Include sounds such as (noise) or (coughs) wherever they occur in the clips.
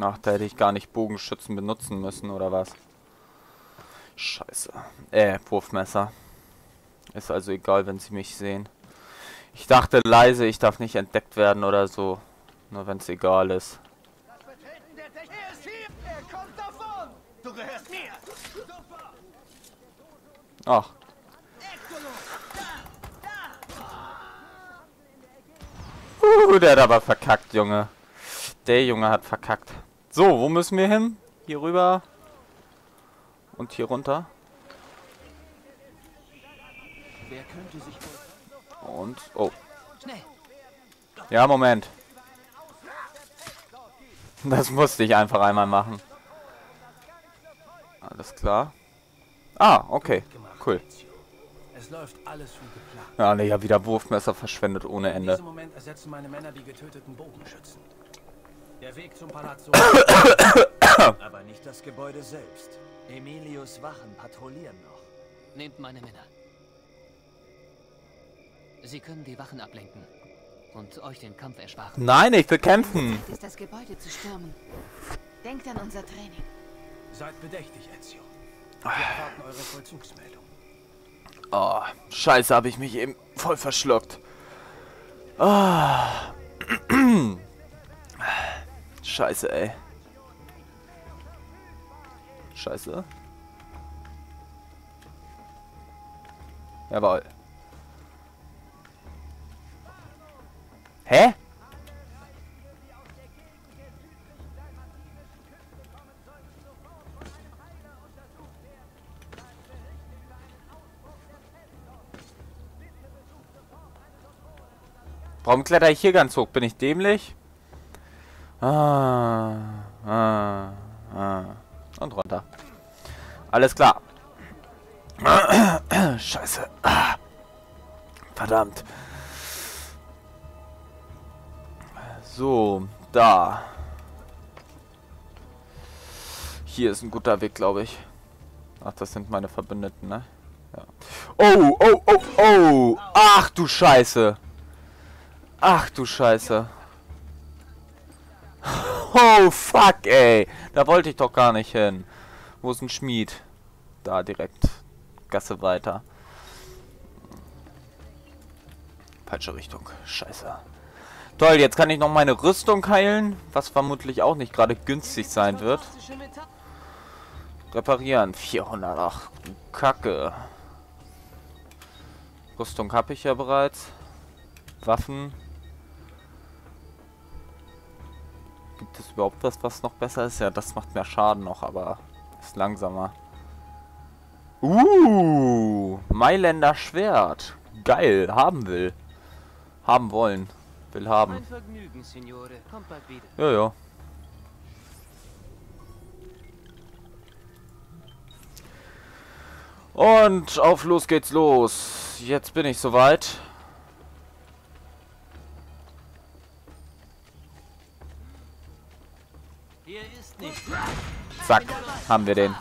Ach, da hätte ich gar nicht Bogenschützen benutzen müssen, oder was? Scheiße. Äh, Wurfmesser. Ist also egal, wenn sie mich sehen. Ich dachte leise, ich darf nicht entdeckt werden oder so. Nur wenn es egal ist. Ist hier! Kommt davon! Du gehörst mir! Ach. Uh, der hat aber verkackt, Junge. Der Junge hat verkackt. So, wo müssen wir hin? Hier rüber. Und hier runter. Wer könnte sich wohl... Und, oh. Ja, Moment. Das musste ich einfach einmal machen. Alles klar. Ah, okay. Cool. Es läuft alles wie geplant. Ja, ne, ja, wieder Wurfmesser verschwendet ohne In Ende. diesem Moment ersetzen meine Männer die getöteten Bogenschützen. Der Weg zum Palazzo... (coughs) Aber nicht das Gebäude selbst. Emilius Wachen patrouillieren noch. Nehmt meine Männer. Sie können die Wachen ablenken und euch den Kampf ersparen. Nein, ich will kämpfen. ist das Gebäude zu stürmen. Denkt an unser Training. Seid bedächtig, Ezio. Wir erwarten eure Vollzugsmeldung. Oh, scheiße, habe ich mich eben voll verschluckt. Ah. Scheiße, ey. Scheiße. Jawohl. Hä? Warum kletter ich hier ganz hoch? Bin ich dämlich? Ah, ah, ah. Und runter. Alles klar. (coughs) Scheiße. Verdammt. So, da. Hier ist ein guter Weg, glaube ich. Ach, das sind meine Verbündeten, ne? Ja. Oh, oh, oh, oh! Ach du Scheiße! Ach du Scheiße. Oh, fuck, ey. Da wollte ich doch gar nicht hin. Wo ist ein Schmied? Da direkt. Gasse weiter. Falsche Richtung. Scheiße. Toll, jetzt kann ich noch meine Rüstung heilen, was vermutlich auch nicht gerade günstig sein wird. Reparieren. 400. Ach, Kacke. Rüstung habe ich ja bereits. Waffen. Gibt es überhaupt was, was noch besser ist? Ja, das macht mehr Schaden noch, aber ist langsamer. Uh, Mailänder Schwert. Geil, haben will. Haben wollen. Will haben. Mein Vergnügen, Signore. Kommt bald wieder. Ja, ja. Und auf los geht's los. Jetzt bin ich soweit. Zack, haben wir den.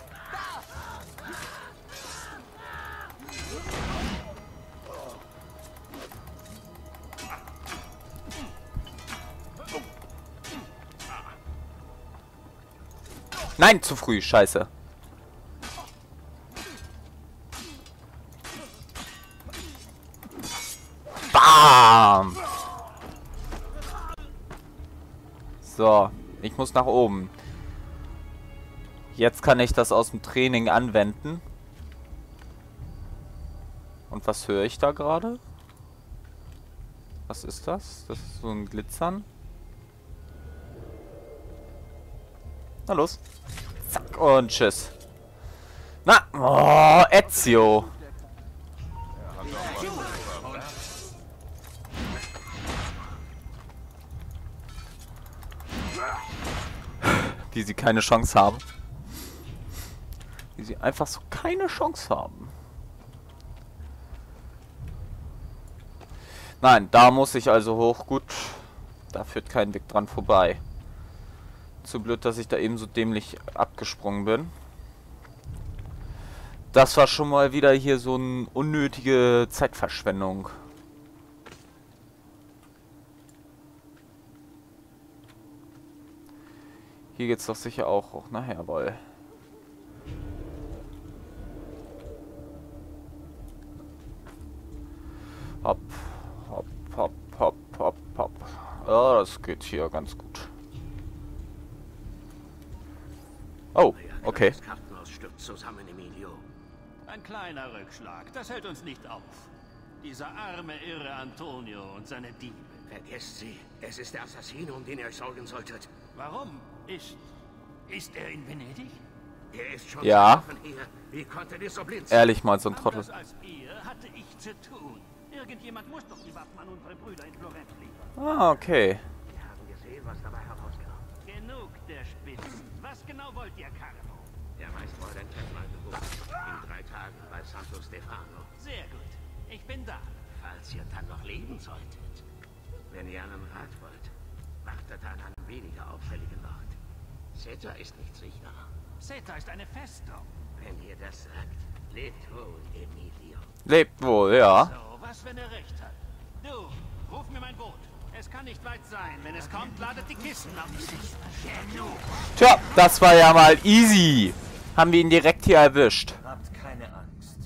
Nein, zu früh, scheiße. Bam! So, ich muss nach oben. Jetzt kann ich das aus dem Training anwenden. Und was höre ich da gerade? Was ist das? Das ist so ein Glitzern. Na los. Zack und tschüss. Na, oh, Ezio. Wie sie keine Chance haben. Wie sie einfach so keine Chance haben. Nein, da muss ich also hoch. Gut, da führt kein Weg dran vorbei. Zu blöd, dass ich da eben so dämlich abgesprungen bin. Das war schon mal wieder hier so eine unnötige Zeitverschwendung. Hier geht's doch sicher auch, auch nachher wohl. Hopp, hopp, hopp, hopp, hopp, hopp. Ja, das geht hier ganz gut. Oh, okay. Das Kartenhaus stürzt zusammen, Emilio. Ein kleiner Rückschlag, das hält uns nicht auf. Dieser arme, irre Antonio und seine Diebe. Vergesst sie. Es ist der Assassine, um den ihr euch sorgen solltet. Warum? Ist... ist er in Venedig? Er ist schon Ja. von hier. Wie konnte dir so blind sein? Ehrlich mal, so ein Trottel. Anders als ihr hatte ich zu tun. Irgendjemand muss doch die Waffen an unsere Brüder in Florenz liefern. Ah, okay. Wir haben gesehen, was dabei herauskam. Genug der Spitzen. Was genau wollt ihr, Carlo? Der Meister hat ein Treffen einberufen. In drei Tagen bei Santo Stefano. Sehr gut. Ich bin da. Falls ihr dann noch leben solltet. Wenn ihr einen Rat wollt, wartet an einem weniger auffälligen Ort. Seta ist nicht sicher. Seta ist eine Festung. Wenn ihr das sagt, lebt wohl, Emilio. Lebt wohl, ja. So, was, wenn er recht hat? Du, ruf mir mein Boot. Es kann nicht weit sein. Wenn es kommt, ladet die Kisten auf. Genug. Tja, das war ja mal easy. Haben wir ihn direkt hier erwischt. Habt keine Angst.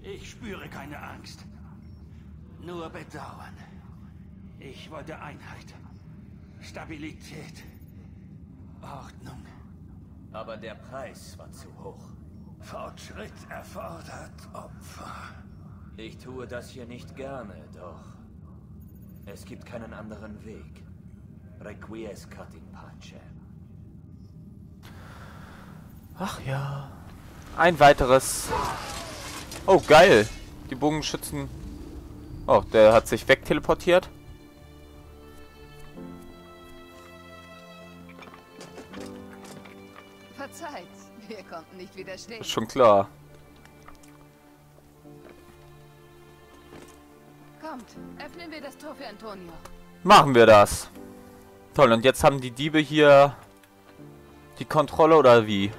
Ich spüre keine Angst. Nur Bedauern. Ich wollte Einheit. Stabilität. Ordnung. Aber der Preis war zu hoch. Fortschritt erfordert Opfer. Ich tue das hier nicht gerne, doch es gibt keinen anderen Weg. Requiescat in pace. Ach ja. Ein weiteres. Oh, geil. Die Bogenschützen. Oh, der hat sich wegteleportiert. Verzeiht, wir konnten nicht widerstehen. Ist schon klar. Kommt, öffnen wir das Tor für Antonio. Machen wir das. Toll, und jetzt haben die Diebe hier die Kontrolle oder wie?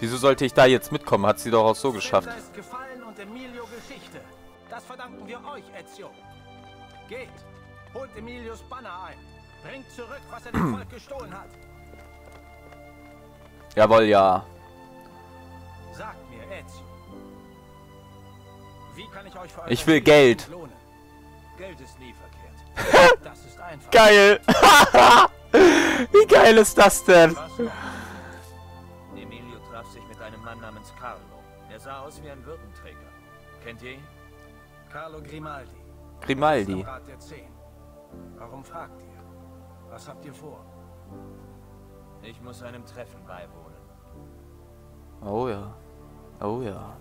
Wieso sollte ich da jetzt mitkommen? Hat sie doch auch so geschafft. Caesar ist gefallen und Emilio Geschichte. Das verdanken wir euch, Ezio. Geht, holt Emilios Banner ein. Bringt zurück, was er dem (clears throat) Volk gestohlen hat. Jawohl, ja. Sagt mir, Ezio. Ich will Geld. Geld ist nie verkehrt. (laughs) Das ist einfach. Geil. (laughs) wie geil ist das denn? Emilio traf sich mit einem Mann namens Carlo. Er sah aus wie ein Würdenträger. Kennt ihr ihn? Carlo Grimaldi. Grimaldi. Am Rat der Zehn. Warum fragt ihr? Was habt ihr vor? Ich muss einem Treffen beiwohnen. Oh ja. Oh ja.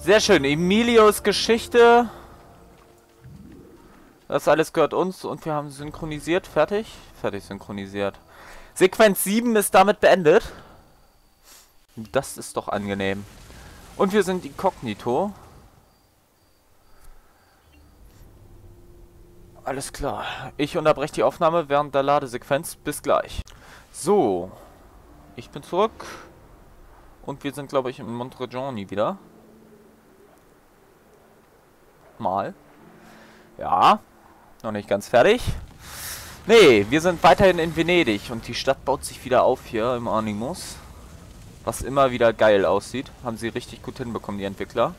Sehr schön. Emilios Geschichte. Das alles gehört uns und wir haben synchronisiert. Fertig? Fertig synchronisiert. Sequenz 7 ist damit beendet. Das ist doch angenehm. Und wir sind inkognito. Alles klar. Ich unterbreche die Aufnahme während der Ladesequenz. Bis gleich. So. Ich bin zurück. Und wir sind, glaube ich, in Montregioni wieder. Mal. Ja. Noch nicht ganz fertig. Nee, wir sind weiterhin in Venedig. Und die Stadt baut sich wieder auf hier im Animus. Was immer wieder geil aussieht. Haben sie richtig gut hinbekommen, die Entwickler.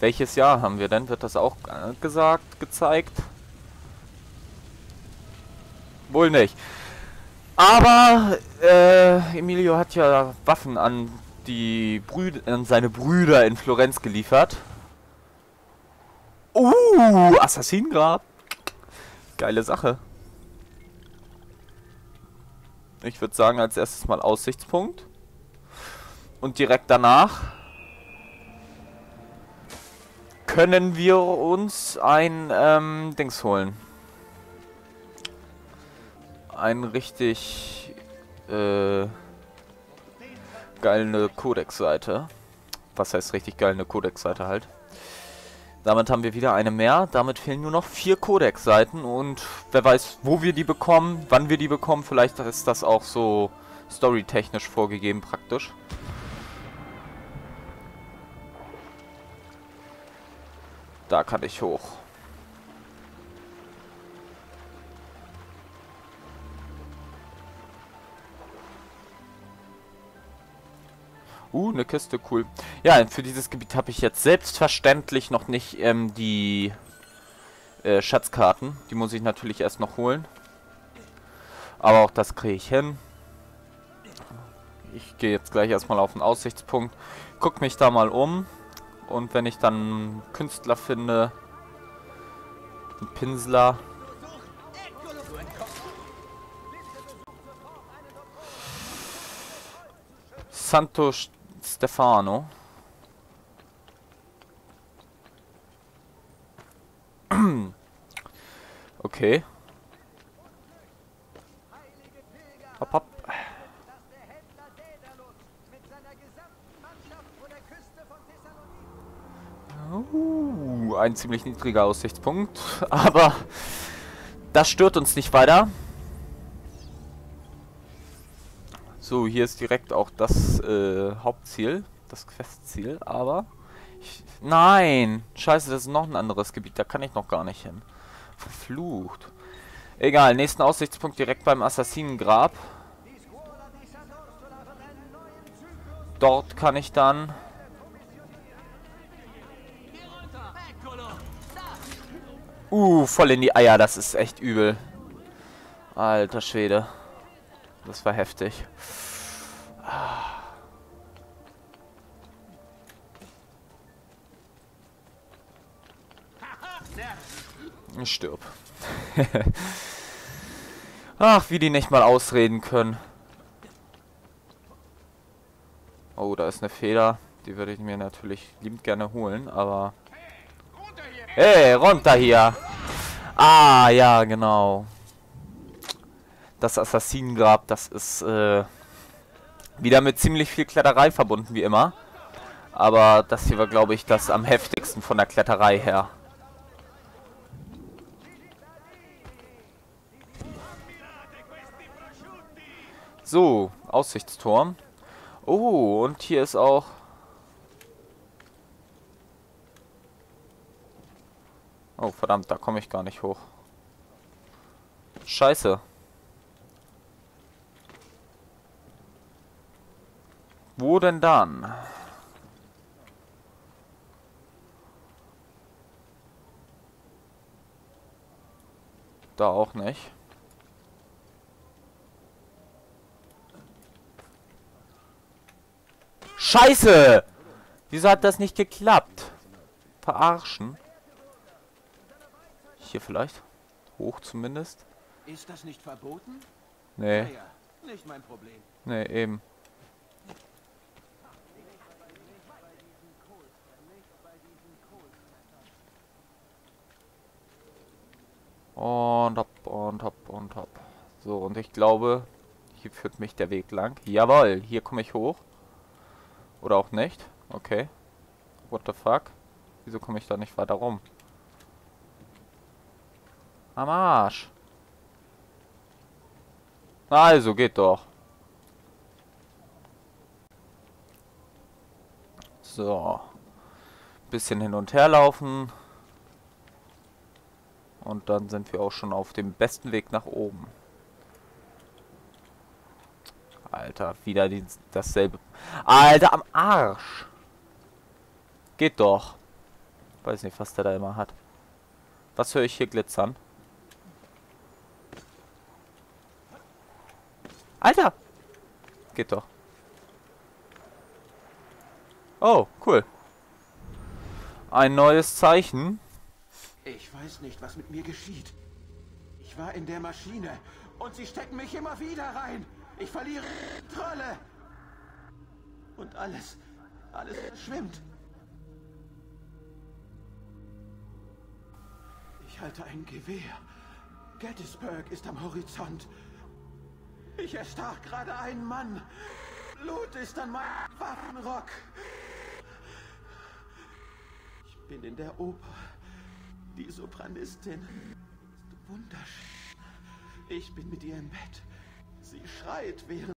Welches Jahr haben wir denn? Wird das auch gesagt, gezeigt? Wohl nicht. Aber äh, Emilio hat ja Waffen an die Brüder, an seine Brüder in Florenz geliefert. Uh, Assassinengrab. Geile Sache. Ich würde sagen, als erstes mal Aussichtspunkt. Und direkt danach können wir uns ein ähm, Dings holen. Ein richtig äh, geile Codex-Seite. Was heißt richtig geil eine Codex-Seite halt? Damit haben wir wieder eine mehr. Damit fehlen nur noch vier Codex-Seiten und wer weiß, wo wir die bekommen, wann wir die bekommen. Vielleicht ist das auch so storytechnisch vorgegeben praktisch. Da kann ich hoch. Uh, eine Kiste, cool. Ja, für dieses Gebiet habe ich jetzt selbstverständlich noch nicht ähm, die äh, Schatzkarten. Die muss ich natürlich erst noch holen. Aber auch das kriege ich hin. Ich gehe jetzt gleich erstmal auf den Aussichtspunkt. Guck mich da mal um. Und wenn ich dann einen Künstler finde, einen Pinsler, Santo Stefano. (clears throat) okay. Hopp, hopp. Uh, ein ziemlich niedriger Aussichtspunkt, (laughs) aber das stört uns nicht weiter. So, hier ist direkt auch das äh, Hauptziel, das Questziel, aber... Ich, nein! Scheiße, das ist noch ein anderes Gebiet, da kann ich noch gar nicht hin. Verflucht. Egal, nächsten Aussichtspunkt direkt beim Assassinengrab. Dort kann ich dann... Uh, voll in die Eier, das ist echt übel. Alter Schwede. Das war heftig. Ich stirb. (laughs) Ach, wie die nicht mal ausreden können. Oh, da ist eine Feder. Die würde ich mir natürlich liebend gerne holen, aber... Hey, runter hier! Ah, ja, genau. Das Assassinengrab, das ist äh, wieder mit ziemlich viel Kletterei verbunden, wie immer. Aber das hier war, glaube ich, das am heftigsten von der Kletterei her. So, Aussichtsturm. Oh, und hier ist auch... Oh, verdammt, da komme ich gar nicht hoch. Scheiße. Wo denn dann? Da auch nicht. Scheiße! Wieso hat das nicht geklappt? Verarschen. Hier vielleicht? Hoch zumindest? Ist das nicht verboten? Nee. Naja, nicht mein Problem. Nee, eben. Und hopp und hopp und hopp. So, und ich glaube, hier führt mich der Weg lang. Jawohl, hier komme ich hoch. Oder auch nicht. Okay. What the fuck? Wieso komme ich da nicht weiter rum? Am Arsch. Also, geht doch. So. Bisschen hin und her laufen. Und dann sind wir auch schon auf dem besten Weg nach oben. Alter, wieder die, dasselbe. Alter, am Arsch. Geht doch. Weiß nicht, was der da immer hat. Was höre ich hier glitzern? Alter! Geht doch. Oh, cool. Ein neues Zeichen. Ich weiß nicht, was mit mir geschieht. Ich war in der Maschine und sie stecken mich immer wieder rein. Ich verliere Trolle. Und alles, alles schwimmt. Ich halte ein Gewehr. Gettysburg ist am Horizont. Ich erstach gerade einen Mann. Blut ist an meinem Waffenrock. Ich bin in der Oper. Die Sopranistin ist wunderschön. Ich bin mit ihr im Bett. Sie schreit, während